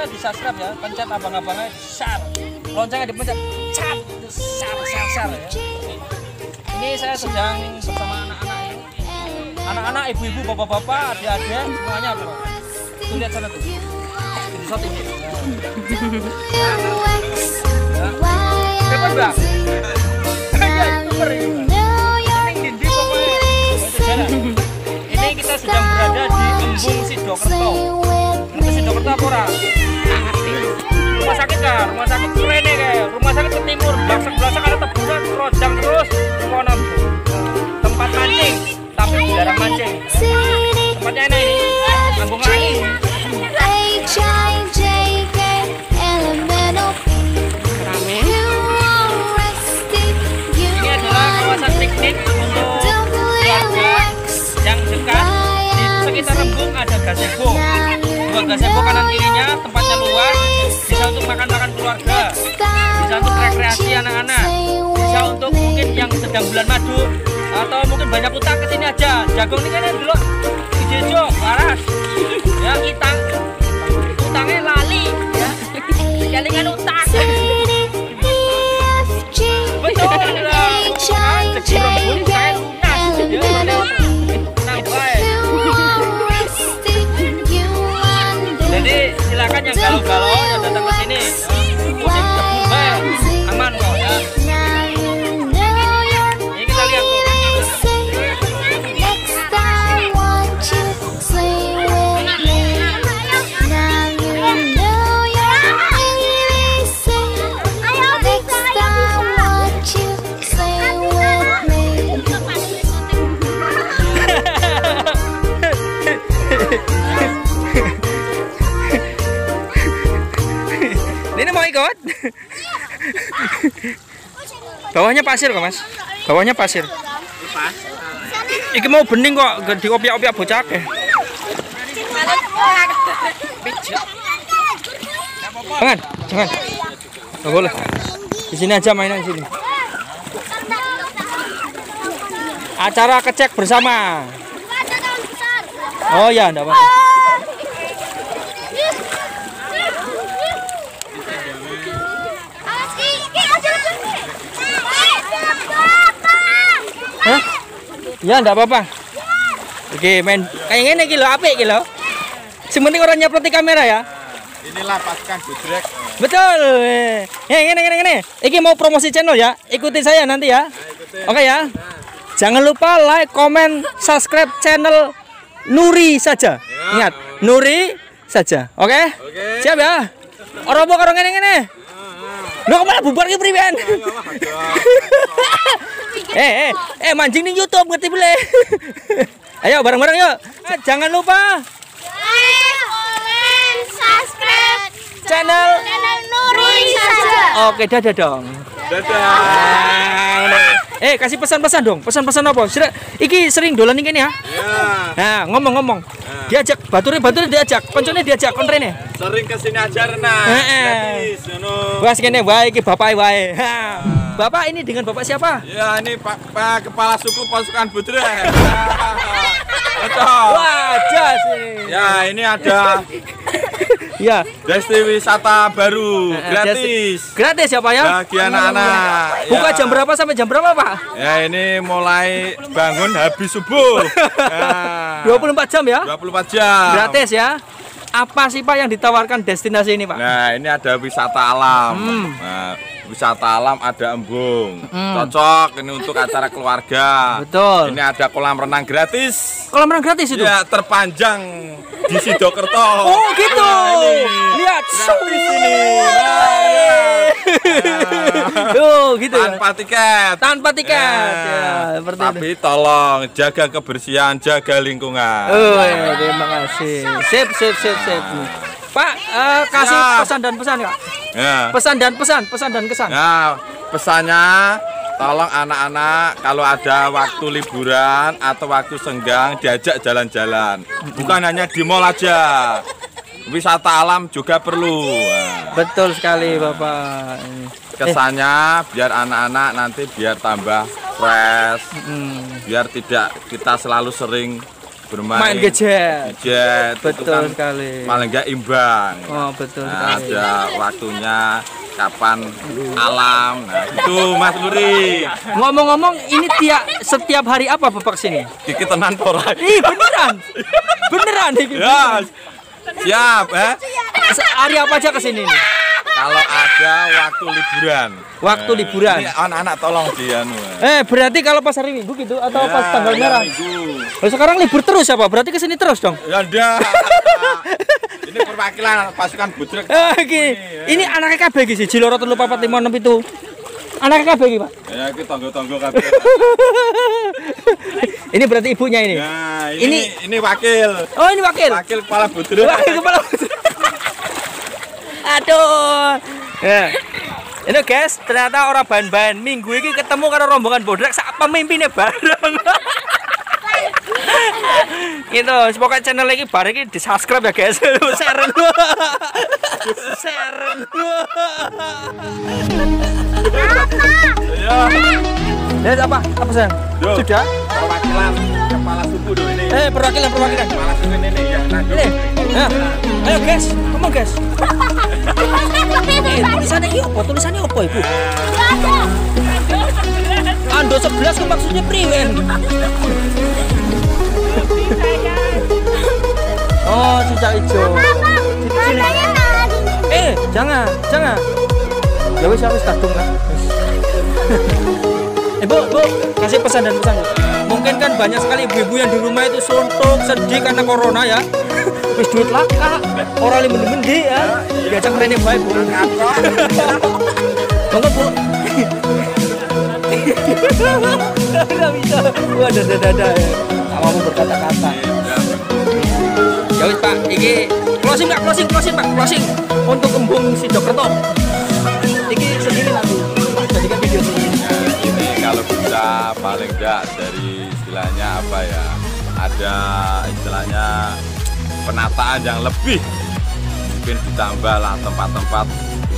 saja di subscribe ya, pencet abang-abangnya share, loncengnya dipencet, cat, share, share, share ya. Ini saya sedang bersama anak-anak ini, anak-anak, ibu-ibu, bapak-bapak, adik-adik, semuanya bro. Tuh lihat sana tuh, di shot ini. Telepon bang. Ya, jalan. Ini kita sedang berada di Embung Sidokerto. Apa ora? Rumah sakit kan, rumah sakit Surene kayak, rumah sakit Dua gazebo kanan kirinya, tempatnya luas, bisa untuk makan-makan keluarga, bisa untuk rekreasi anak-anak, bisa untuk mungkin yang sedang bulan madu atau mungkin banyak utang ke sini aja. Jagung ini kan dulu Ijejo, waras. Ya kita utangnya lali ya. Kelingan utang. Bawahnya pasir kok mas? Bawahnya pasir. Iki mau bening kok, diopiak-opiak bocah ke. Jangan, jangan. Gak boleh. Di sini aja mainan di sini. Acara kecek bersama. Oh ya, enggak apa-apa. Ya enggak apa-apa. Oke, main kayak gini kilo apik kilo. Sementing orang nyeproti kamera ya. Inilah pasukan budrek. Betul. Eh, gini gini gini. Iki mau promosi channel ya. Ikuti saya nanti ya. Oke ya. Jangan lupa like, comment, subscribe channel Nuri saja. Ingat, Nuri saja. Oke? Oke. Siap ya. Orang mau orang ngene ngene. Lu ke mana bubar ki priben? eh, eh, eh mancing di YouTube ngerti boleh. Ayo bareng-bareng yuk. Eh, jangan lupa channel Oke, dadah dong. Dadah. Eh, kasih pesan-pesan dong. Pesan-pesan apa? Sira- iki sering dolan ini ya? Ya, Nah, ngomong-ngomong. Diajak, bature bature diajak, koncone diajak kon rene. sering ke sini aja Rena. Heeh. Gratis, ngono. Wes kene wae iki bapak wae. Bapak ini dengan bapak siapa? Ya, ini Pak, Pak Kepala Suku Pasukan. Wah, jas nih. Ya, ini ada Ya. Desti wisata baru Eh, gratis. Gratis ya, Pak ya? Bagi anak-anak. Buka Ya. jam berapa sampai jam berapa, Pak? Ya, ini mulai bangun habis subuh. Ya. 24 jam ya? 24 jam. Gratis ya. Apa sih Pak yang ditawarkan destinasi ini, Pak? Nah, ini ada wisata alam. Hmm. Nah, wisata alam ada embung. Hmm. Cocok ini untuk acara keluarga. Betul. Ini ada kolam renang gratis. Kolam renang gratis itu? Ya, terpanjang di Sidokerto. Oh, gitu. Nah. Lihat. Gratis ini. Nah, ya. Tuh, gitu ya. Tanpa tiket. Tanpa tiket. Ya, seperti Tapi itu. tolong jaga kebersihan, jaga lingkungan. Oh, ya, terima kasih. Sip, sip, sip, sip. Pak, eh, kasih Ya. pesan dan pesan, Kak. Ya. Pesan dan pesan, pesan dan kesan. Nah, pesannya tolong anak-anak kalau ada waktu liburan atau waktu senggang diajak jalan-jalan. Bukan hanya di mall aja. Wisata alam juga perlu. Betul sekali, Bapak. Kesannya biar anak-anak nanti biar tambah fresh, Hmm. biar tidak kita selalu sering bermain Main gadget. gadget Betul kan sekali. paling nggak imbang Oh, betul Nah, sekali. ada waktunya kapan alam nah itu Mas Luri Ngomong-ngomong, ini tiap setiap hari apa Bapak sini? Kiki tenan pora Ih, beneran. Beneran ya siap eh Hari apa aja ke sini nih? Kalau ada waktu liburan Waktu Eh, liburan. anak-anak tolong dia anu Eh, berarti kalau pas hari Minggu gitu atau pas tanggal merah? minggu. Oh, sekarang libur terus apa? Berarti ke sini terus dong. ya ndak ini perwakilan pasukan budrek Oke. Ini anaknya KB iki siji loro telu papat lima enam itu. Anaknya KB iki, Pak. ya kita tonggo-tonggo kabeh Ini berarti ibunya ini. nah Ini- ini ini wakil Oh, ini wakil. wakil kepala budrek Wakil kepala. Aduh. Ya. Ini guys, ternyata orang ban-ban minggu ini ketemu karo rombongan bodrak sak pemimpinnya bareng. gitu, pokoknya channel lagi bareng ini di subscribe ya guys, share share ya Ya apa? Apa sayang? Duh. Sudah? perwakilan kepala suku dong ini Eh, perwakilan perwakilan. kepala suku ini nih ya nah, Ini. Nah, ayo guys, come on guys. apa ibu? Ando 11 kok maksudnya priwen. Oh, cicak hijau. Eh, jangan, jangan. Ya wis wis kadung lah. Eh, Bu, Bu, kasih pesan dan pesan. Mungkin kan banyak sekali ibu-ibu yang di rumah itu suntuk, sedih karena corona ya. Wis duit laka, orang limen mendi ya. Diajak rene bae, Bu. Monggo, Bu. Enggak bisa. Wah, dada-dada ya. Kamu berkata-kata. Ya wis Pak, iki closing Pak, closing, closing Pak, closing untuk embung si Jokerto. Iki sendiri nanti. Jadikan video sendiri. Ini kalau bisa paling enggak dari istilahnya apa ya ada istilahnya penataan yang lebih mungkin ditambah lah tempat-tempat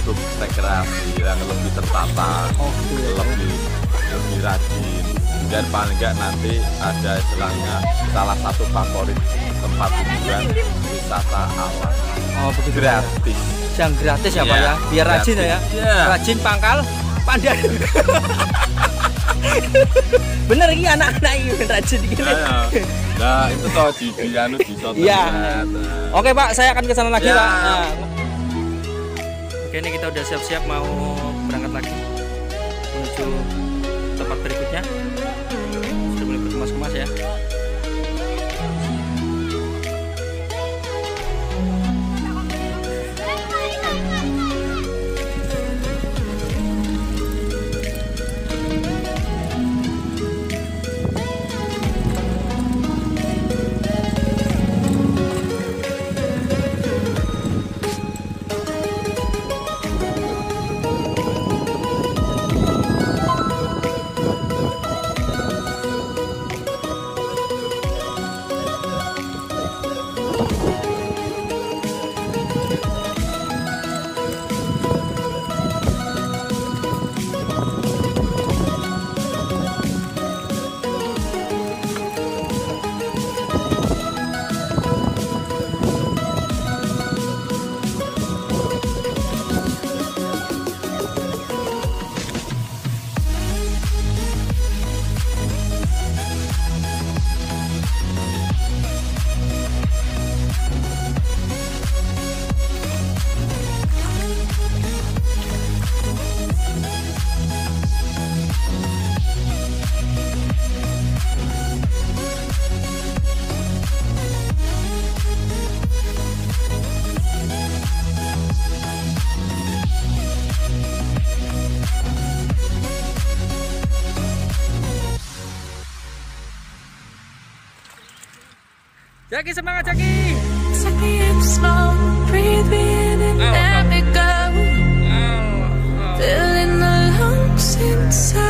untuk rekreasi yang lebih tertata Oke. lebih lebih rajin dan paling enggak nanti ada istilahnya salah satu favorit tempat hiburan wisata alam Oh, begitu. gratis Yang gratis ya Pak Iya, ya. Biar rajin ya. gratis. Iya. Rajin pangkal pandai. Bener ini anak-anak ini rajin gini. Nah, nah itu toh di di anu di soto Iya. Oke Pak, saya akan ke sana lagi Ya. Pak. Nah. Oke ini kita udah siap-siap mau berangkat lagi me go. Oh, Filling the lungs inside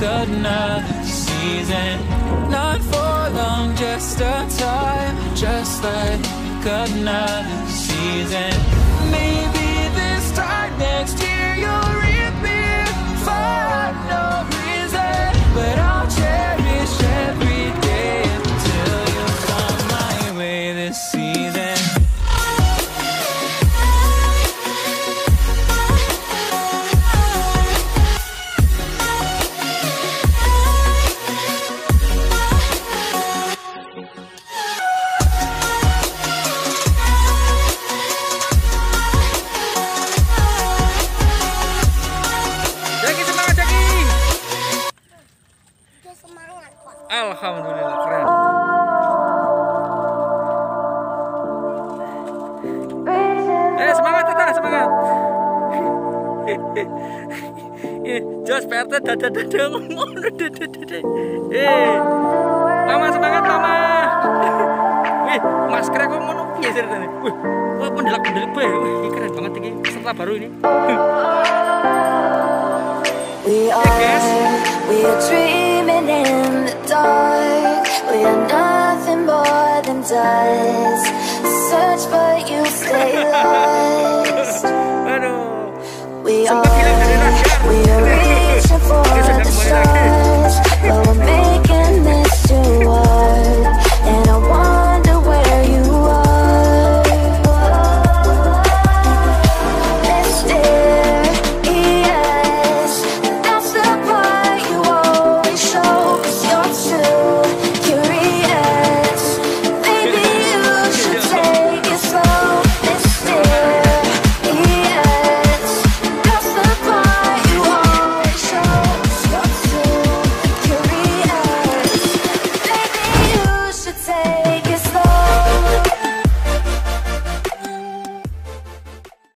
another season. Not for long, just a time, just like another season. Maybe this time next year you'll reappear for no reason. But I'll cherish Jos PRT dada dada ngono dada dada. Eh, mama semangat mama. Wih, masker kok ngono piye ceritane? Wih, wah pendelak pendelak bae. Wih, ini keren banget ini peserta baru ini. We guys. are, we are dreaming in the dark. We are nothing more than dust.